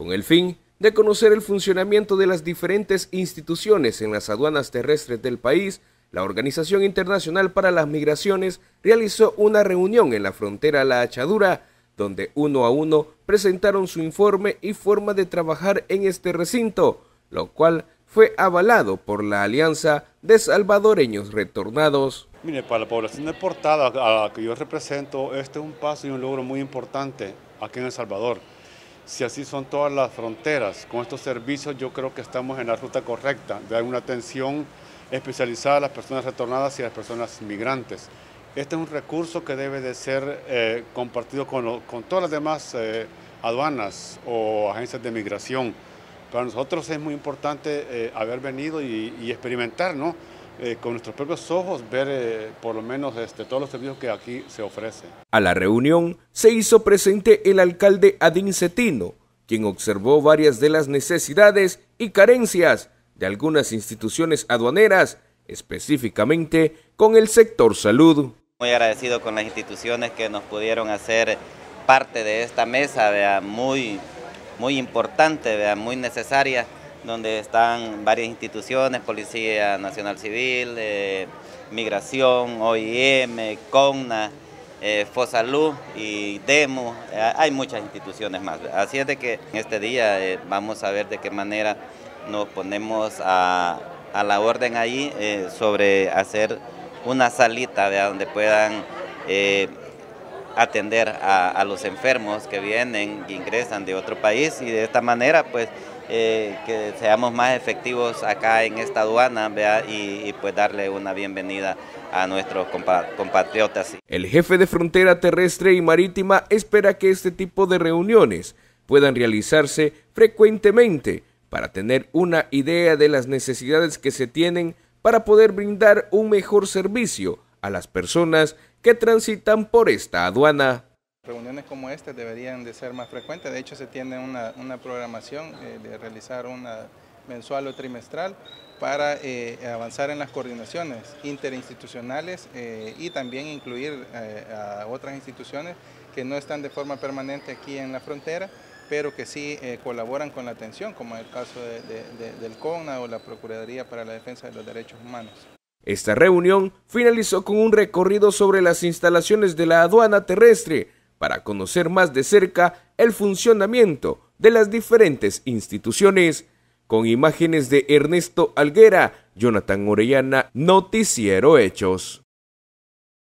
con el fin de conocer el funcionamiento de las diferentes instituciones en las aduanas terrestres del país, la Organización Internacional para las Migraciones realizó una reunión en la frontera La Hachadura, donde uno a uno presentaron su informe y forma de trabajar en este recinto, lo cual fue avalado por la Alianza de Salvadoreños Retornados. Mire, para la población deportada a la que yo represento, este es un paso y un logro muy importante aquí en El Salvador. Si así son todas las fronteras, con estos servicios yo creo que estamos en la ruta correcta, de una atención especializada a las personas retornadas y a las personas migrantes. Este es un recurso que debe de ser eh, compartido con, todas las demás eh, aduanas o agencias de migración. Para nosotros es muy importante eh, haber venido y, experimentar, ¿no? Con nuestros propios ojos, ver por lo menos este, todos los servicios que aquí se ofrecen. A la reunión se hizo presente el alcalde Adín Cetino, quien observó varias de las necesidades y carencias de algunas instituciones aduaneras, específicamente con el sector salud. Muy agradecido con las instituciones que nos pudieron hacer parte de esta mesa, muy, muy importante, muy necesaria, donde están varias instituciones, Policía Nacional Civil, eh, Migración, OIM, CONNA, eh, y DEMO, eh, hay muchas instituciones más. Así es de que en este día vamos a ver de qué manera nos ponemos a, la orden ahí eh, sobre hacer una salita de donde puedan eh, atender a, los enfermos que vienen e ingresan de otro país y de esta manera pues eh, que seamos más efectivos acá en esta aduana Y, y, pues darle una bienvenida a nuestros compatriotas. El jefe de frontera terrestre y marítima espera que este tipo de reuniones puedan realizarse frecuentemente para tener una idea de las necesidades que se tienen para poder brindar un mejor servicio a las personas que transitan por esta aduana. Reuniones como esta deberían de ser más frecuentes, de hecho se tiene una, programación eh, de realizar una mensual o trimestral para eh, avanzar en las coordinaciones interinstitucionales eh, y también incluir a otras instituciones que no están de forma permanente aquí en la frontera, pero que sí colaboran con la atención, como en el caso del CONA o la Procuraduría para la Defensa de los Derechos Humanos. Esta reunión finalizó con un recorrido sobre las instalaciones de la aduana terrestre para conocer más de cerca el funcionamiento de las diferentes instituciones. Con imágenes de Ernesto Alguera, Jonathan Orellana, Noticiero Hechos.